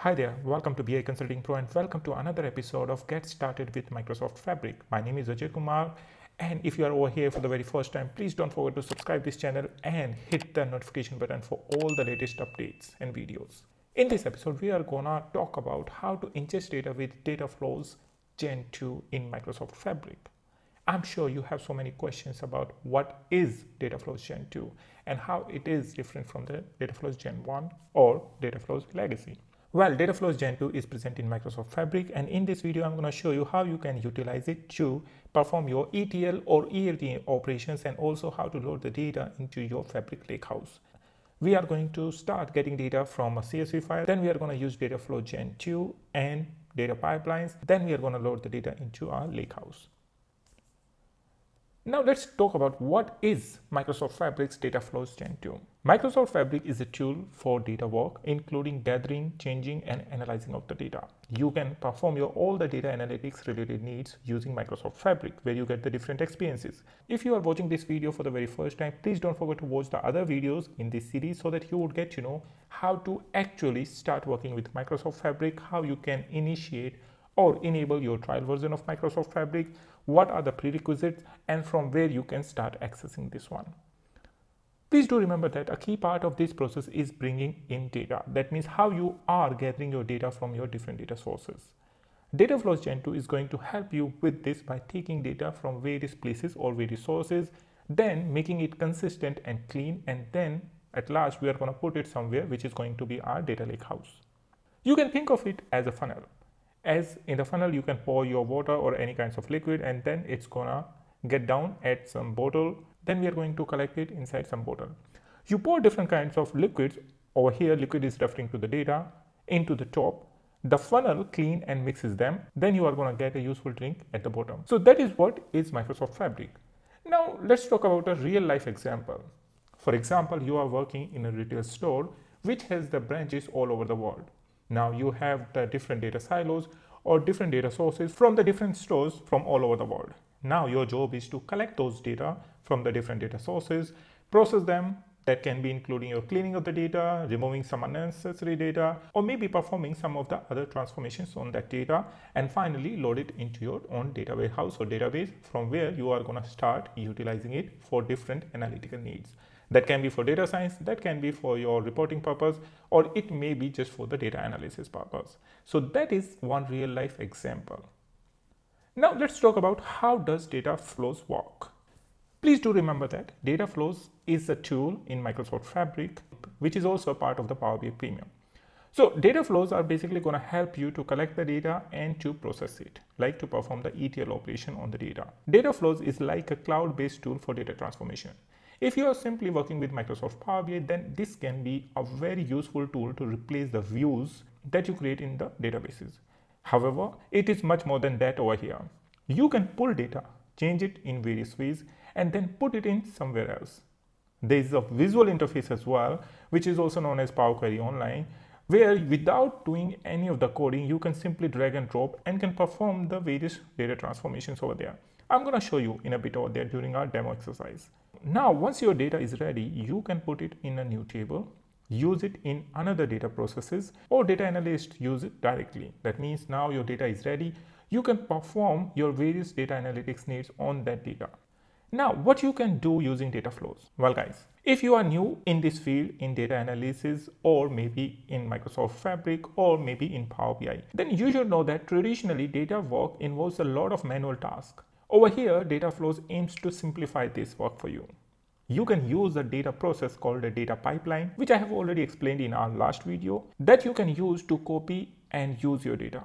Hi there, welcome to BI Consulting Pro and welcome to another episode of Get Started with Microsoft Fabric. My name is Ajay Kumar and if you are over here for the very first time, please don't forget to subscribe this channel and hit the notification button for all the latest updates and videos. In this episode, we are gonna talk about how to ingest data with data flows Gen 2 in Microsoft Fabric. I'm sure you have so many questions about what is data flows Gen 2 and how it is different from the data flows Gen 1 or data flows legacy. Well, data flows Gen 2 is present in Microsoft Fabric and in this video I'm going to show you how you can utilize it to perform your ETL or ELT operations and also how to load the data into your Fabric Lakehouse we are going to start getting data from a CSV file. Then we are going to use data flow gen 2 and data pipelines. Then we are going to load the data into our lakehouse. Now let's talk about what is Microsoft Fabric's Data Flows Gen 2. Microsoft Fabric is a tool for data work, including gathering, changing, and analyzing of the data. You can perform your all the data analytics related needs using Microsoft Fabric, where you get the different experiences. If you are watching this video for the very first time, please don't forget to watch the other videos in this series so that you would get to know how to actually start working with Microsoft Fabric, how you can initiate or enable your trial version of Microsoft Fabric, what are the prerequisites, and from where you can start accessing this one. Please do remember that a key part of this process is bringing in data. That means how you are gathering your data from your different data sources. Data Flows Gen 2 is going to help you with this by taking data from various places or various sources, then making it consistent and clean, and then at last we are going to put it somewhere which is going to be our data lake house. You can think of it as a funnel as in the funnel you can pour your water or any kinds of liquid and then it's gonna get down at some bottle. Then we are going to collect it inside some bottle. You pour different kinds of liquids. Over here liquid is referring to the data into the top. The funnel clean and mixes them. Then you are going to get a useful drink at the bottom. So that is what is microsoft fabric. Now let's talk about a real life example. For example you are working in a retail store which has the branches all over the world. Now you have the different data silos or different data sources from the different stores from all over the world. Now your job is to collect those data from the different data sources, process them, that can be including your cleaning of the data, removing some unnecessary data, or maybe performing some of the other transformations on that data, and finally load it into your own data warehouse or database from where you are going to start utilizing it for different analytical needs. That can be for data science, that can be for your reporting purpose, or it may be just for the data analysis purpose. So that is one real life example. Now let's talk about how does data flows work. Please do remember that data flows is a tool in Microsoft Fabric, which is also a part of the Power BI Premium. So data flows are basically going to help you to collect the data and to process it, like to perform the ETL operation on the data. Data flows is like a cloud-based tool for data transformation. If you are simply working with Microsoft Power BI, then this can be a very useful tool to replace the views that you create in the databases. However, it is much more than that over here. You can pull data, change it in various ways, and then put it in somewhere else. There is a visual interface as well, which is also known as Power Query Online, where without doing any of the coding, you can simply drag and drop and can perform the various data transformations over there. I'm going to show you in a bit over there during our demo exercise. Now, once your data is ready, you can put it in a new table, use it in another data processes or data analyst use it directly. That means now your data is ready. You can perform your various data analytics needs on that data. Now, what you can do using data flows? Well, guys, if you are new in this field in data analysis or maybe in Microsoft Fabric or maybe in Power BI, then you should know that traditionally data work involves a lot of manual tasks. Over here, data flows aims to simplify this work for you. You can use a data process called a data pipeline, which I have already explained in our last video, that you can use to copy and use your data.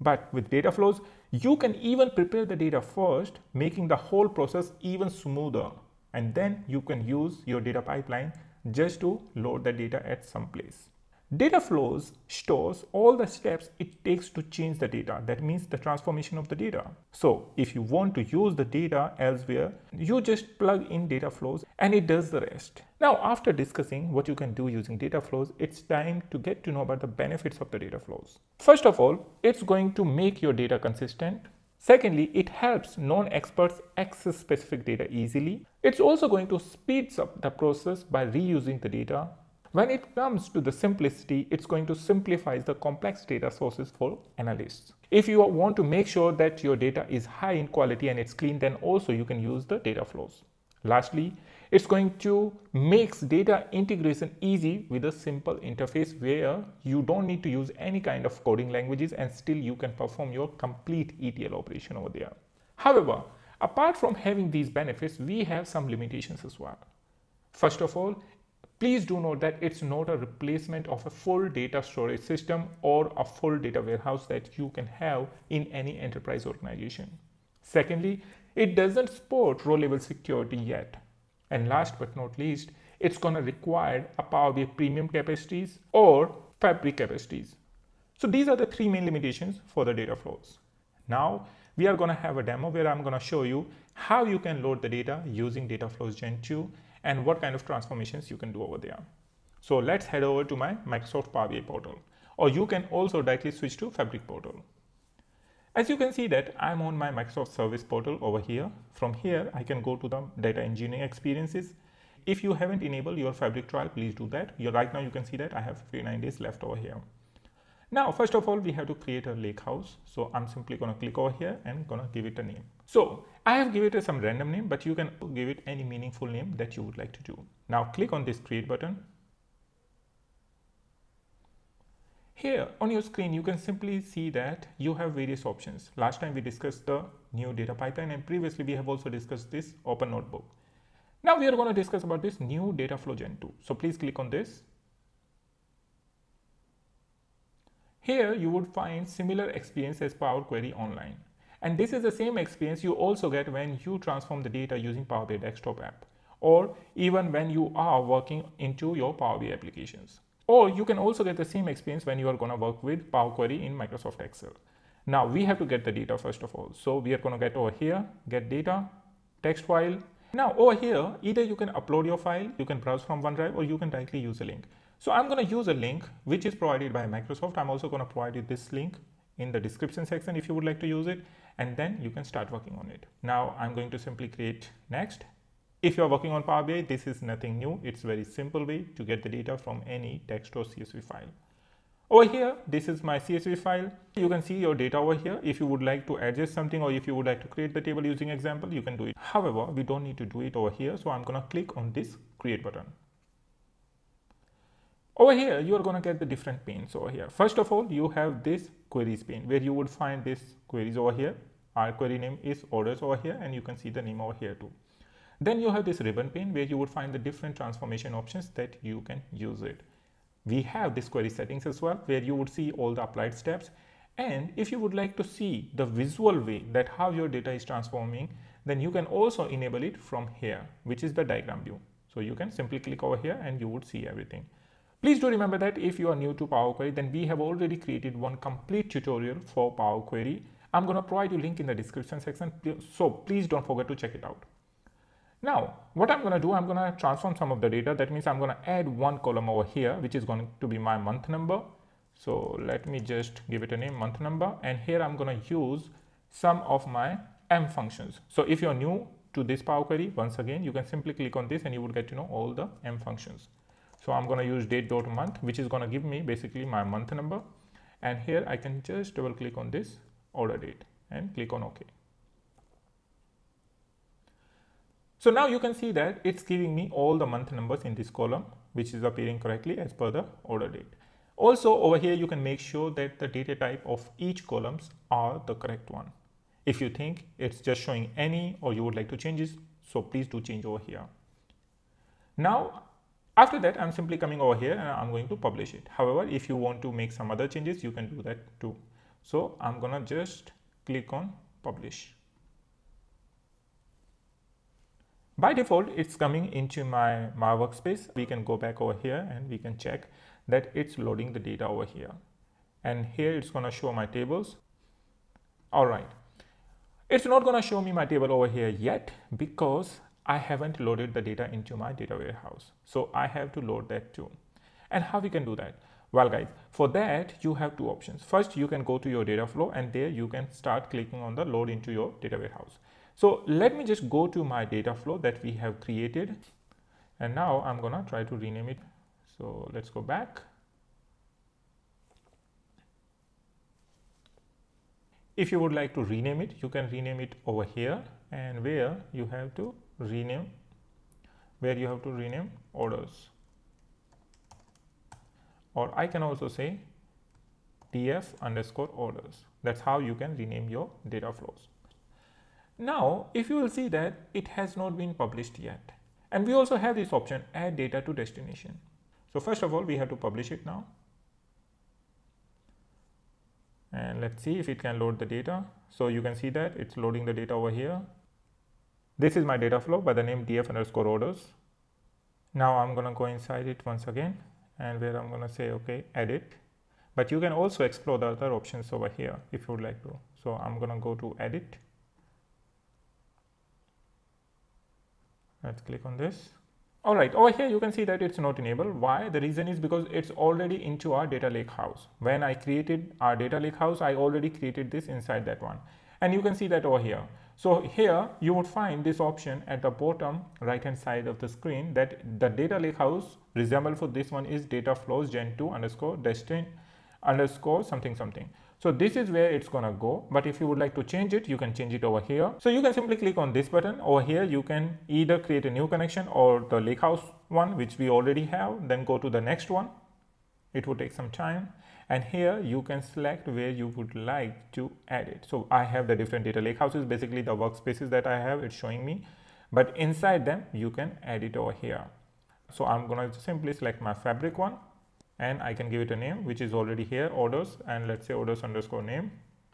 But with data flows, you can even prepare the data first, making the whole process even smoother. And then you can use your data pipeline just to load the data at some place. Data flows stores all the steps it takes to change the data. That means the transformation of the data. So if you want to use the data elsewhere, you just plug in data flows and it does the rest. Now, after discussing what you can do using data flows, it's time to get to know about the benefits of the data flows. First of all, it's going to make your data consistent. Secondly, it helps non-experts access specific data easily. It's also going to speed up the process by reusing the data When it comes to the simplicity, it's going to simplify the complex data sources for analysts. If you want to make sure that your data is high in quality and it's clean, then also you can use the data flows. Lastly, it's going to make data integration easy with a simple interface where you don't need to use any kind of coding languages and still you can perform your complete ETL operation over there. However, apart from having these benefits, we have some limitations as well. First of all, please do note that it's not a replacement of a full data storage system or a full data warehouse that you can have in any enterprise organization. Secondly, it doesn't support row level security yet. And last but not least, it's going to require a Power BI premium capacities or fabric capacities. So these are the three main limitations for the data flows. Now we are going to have a demo where I'm going to show you how you can load the data using data flows gen 2 and what kind of transformations you can do over there. So let's head over to my Microsoft Power BI portal or you can also directly switch to Fabric portal. As you can see that I'm on my Microsoft Service portal over here. From here, I can go to the data engineering experiences. If you haven't enabled your Fabric trial, please do that. You're, right now you can see that I have 59 days left over here. Now, first of all, we have to create a lake house. So I'm simply going to click over here and going to give it a name. So I have given it some random name, but you can give it any meaningful name that you would like to do. Now click on this create button Here on your screen, you can simply see that you have various options. Last time we discussed the new data pipeline and previously we have also discussed this open notebook. Now we are going to discuss about this new data flow gen 2. So please click on this. Here you would find similar experience as Power Query Online. And this is the same experience you also get when you transform the data using Power BI desktop app or even when you are working into your Power BI applications. Or you can also get the same experience when you are going to work with Power Query in Microsoft Excel. Now we have to get the data first of all. So we are going to get over here, get data, text file. Now over here, either you can upload your file, you can browse from OneDrive or you can directly use a link. So I'm going to use a link which is provided by Microsoft. I'm also going to provide you this link in the description section if you would like to use it and then you can start working on it. Now I'm going to simply create next if you're working on Power BI, this is nothing new. It's very simple way to get the data from any text or CSV file. Over here, this is my CSV file. You can see your data over here. If you would like to adjust something or if you would like to create the table using example, you can do it. However, we don't need to do it over here. So I'm going to click on this create button. Over here, you are going to get the different panes over here. First of all, you have this queries pane where you would find this queries over here. Our query name is orders over here and you can see the name over here too. Then you have this ribbon pane where you would find the different transformation options that you can use it. We have this query settings as well where you would see all the applied steps. And if you would like to see the visual way that how your data is transforming, then you can also enable it from here, which is the diagram view. So you can simply click over here and you would see everything. Please do remember that if you are new to Power Query, then we have already created one complete tutorial for Power Query. I'm going to provide you link in the description section. So please don't forget to check it out. Now, what I'm going to do, I'm going to transform some of the data. That means I'm going to add one column over here, which is going to be my month number. So let me just give it a name, month number. And here I'm going to use some of my M functions. So if you're new to this Power Query, once again, you can simply click on this and you would get to know all the M functions. So I'm going to use date.month, which is going to give me basically my month number. And here I can just double click on this order date and click on OK. So now you can see that it's giving me all the month numbers in this column, which is appearing correctly as per the order date. Also over here, you can make sure that the data type of each columns are the correct one. If you think it's just showing any or you would like to change this, so please do change over here. Now, after that, I'm simply coming over here and I'm going to publish it. However, if you want to make some other changes, you can do that too. So I'm gonna just click on publish. By default, it's coming into my, my workspace. We can go back over here and we can check that it's loading the data over here. And here it's to show my tables. All right. It's not to show me my table over here yet because I haven't loaded the data into my data warehouse. So I have to load that too. And how we can do that? Well, guys, for that, you have two options. First, you can go to your data flow and there you can start clicking on the load into your data warehouse. So let me just go to my data flow that we have created. And now I'm gonna try to rename it So let's go back. If you would like to rename it, you can rename it over here and where you have to rename, where you have to rename orders. Or I can also say df underscore orders. That's how you can rename your data flows. Now, if you will see that it has not been published yet. And we also have this option add data to destination. So first of all, we have to publish it now. And let's see if it can load the data. So you can see that it's loading the data over here. This is my data flow by the name df underscore orders. Now I'm going to go inside it once again and where I'm going to say, okay, edit. But you can also explore the other options over here if you would like to. So I'm going to go to edit. Let's click on this. All right, over here you can see that it's not enabled. Why? The reason is because it's already into our data lake house. When I created our data lake house, I already created this inside that one. And you can see that over here. So here you would find this option at the bottom right hand side of the screen that the data lake house resemble for this one is data flows gen 2 underscore destin underscore something something. So this is where it's gonna go. But if you would like to change it, you can change it over here. So you can simply click on this button over here. You can either create a new connection or the lakehouse one, which we already have, then go to the next one. It will take some time. And here you can select where you would like to add it. So I have the different data lakehouses, basically the workspaces that I have, it's showing me. But inside them, you can add it over here. So I'm gonna simply select my fabric one and I can give it a name which is already here orders and let's say orders underscore name.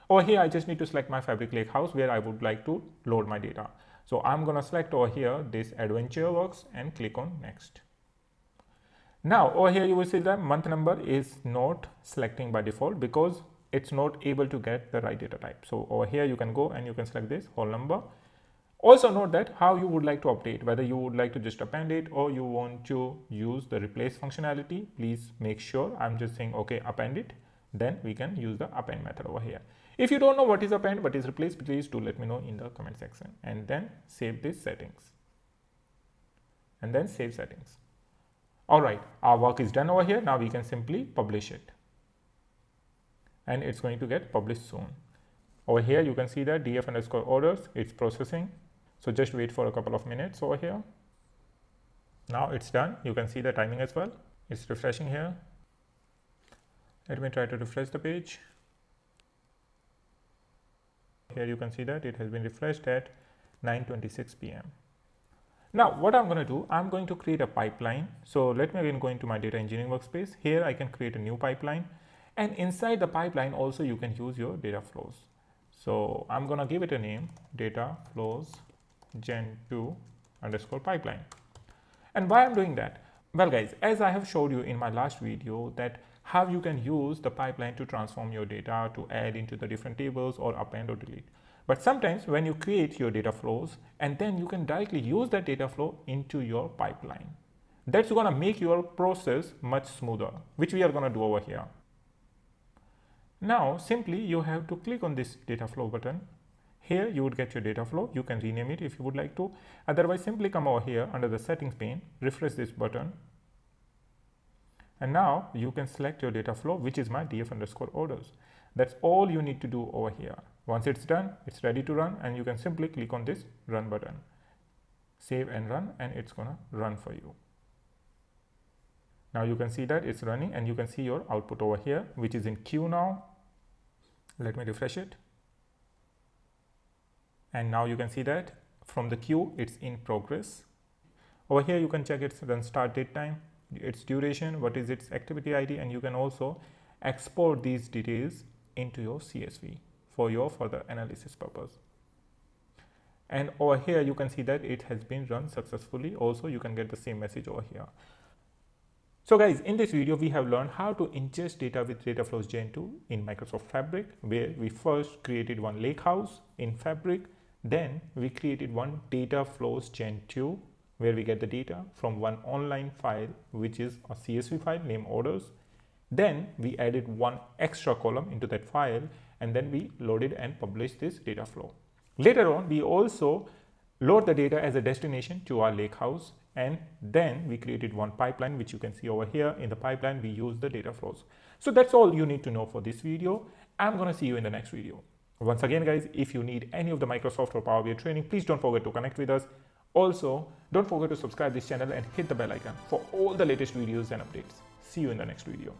Over here I just need to select my Fabric Lake House where I would like to load my data. So I'm going to select over here this adventure works and click on next. Now over here you will see that month number is not selecting by default because it's not able to get the right data type. So over here you can go and you can select this whole number also note that how you would like to update, whether you would like to just append it or you want to use the replace functionality, please make sure I'm just saying, okay, append it. Then we can use the append method over here. If you don't know what is append, what is replace, please do let me know in the comment section and then save these settings and then save settings. All right, our work is done over here. Now we can simply publish it and it's going to get published soon. Over here, you can see that df underscore orders, it's processing so just wait for a couple of minutes over here. Now it's done. You can see the timing as well. It's refreshing here. Let me try to refresh the page. Here you can see that it has been refreshed at 9.26 p.m. Now what I'm going to do, I'm going to create a pipeline. So let me again go into my data engineering workspace. Here I can create a new pipeline and inside the pipeline also you can use your data flows. So I'm going to give it a name data flows gen 2 underscore pipeline. And why I'm doing that? Well guys, as I have showed you in my last video that how you can use the pipeline to transform your data to add into the different tables or append or delete. But sometimes when you create your data flows and then you can directly use that data flow into your pipeline. That's going to make your process much smoother, which we are going to do over here. Now, simply you have to click on this data flow button here you would get your data flow. You can rename it if you would like to. Otherwise, simply come over here under the settings pane, refresh this button. And now you can select your data flow, which is my df underscore orders. That's all you need to do over here. Once it's done, it's ready to run and you can simply click on this run button. Save and run and it's gonna run for you. Now you can see that it's running and you can see your output over here, which is in queue now. Let me refresh it and now you can see that from the queue it's in progress over here you can check its run start date time its duration what is its activity id and you can also export these details into your csv for your further analysis purpose. And over here you can see that it has been run successfully. Also you can get the same message over here. So guys, in this video, we have learned how to ingest data with Dataflows Gen 2 in Microsoft Fabric, where we first created one lakehouse in Fabric. Then we created one data flows gen 2 where we get the data from one online file which is a CSV file named orders. Then we added one extra column into that file and then we loaded and published this data flow. Later on we also load the data as a destination to our lakehouse and then we created one pipeline which you can see over here. In the pipeline we use the data flows. So that's all you need to know for this video. I'm gonna see you in the next video. Once again guys if you need any of the microsoft or power bi training please don't forget to connect with us. Also don't forget to subscribe this channel and hit the bell icon for all the latest videos and updates. See you in the next video